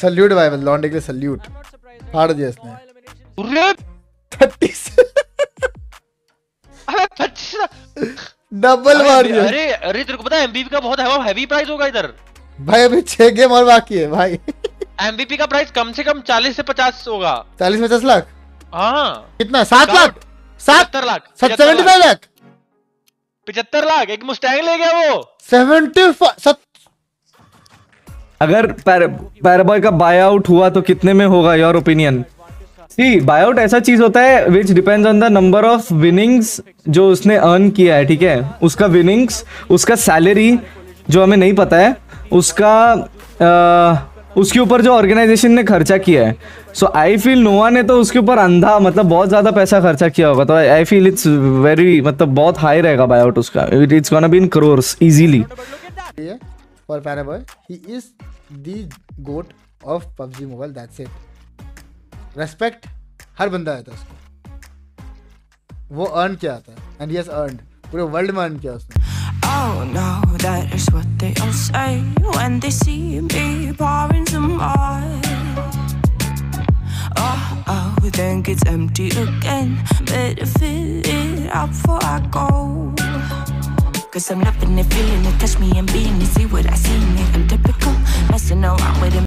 Salute भाई लॉन्डे के लिए सल्यूट फाड़ दिया इसने। अरे 30 अबे पच्चीस डबल मार दिया। अरे अरे तेरे को पता है एमबीपी का बहुत हैवी प्राइस होगा इधर। भाई अभी छह गेम और बाकी है भाई। एमबीपी का प्राइस कम से कम 40 से 50 होगा। चालीस पचास लाख? हाँ। कितना? सात लाख? सात? लाख। Seventy five lakh. पिछहत्तर लाख एक मुस्टैंग ले गया वो। सेवेंटी अगर पैराबॉय का बाय आउट हुआ तो कितने में होगा your opinion see bye out ऐसा चीज़ होता है which depends on the number of winnings जो उसने अर्न किया है ठीक है? उसका विनिंग्स उसका सैलरी जो हमें नहीं पता है उसका अ, उसके ऊपर जो ऑर्गेनाइजेशन ने खर्चा किया है। सो आई फील नोवा ने तो उसके ऊपर अंधा मतलब बहुत ज़्यादा पैसा खर्चा किया होगा। तो आई फील इट्स वेरी मतलब बहुत हाई रहेगा बाय आउट उसका it's gonna be crores easily for Paraboy. He is the goat of PUBG Mobile. That's it. Respect हर बंदा आता है उसको वो अर्न किया आता है एंड यस अर्नड पूरे वर्ल्ड में अर्न किया उसने Oh no, that is what they all say when they see me pouring some more. Oh, oh, then gets empty again. Better fill it up before I go. Cause I'm loving it, feeling it, touch me and being it, see what I see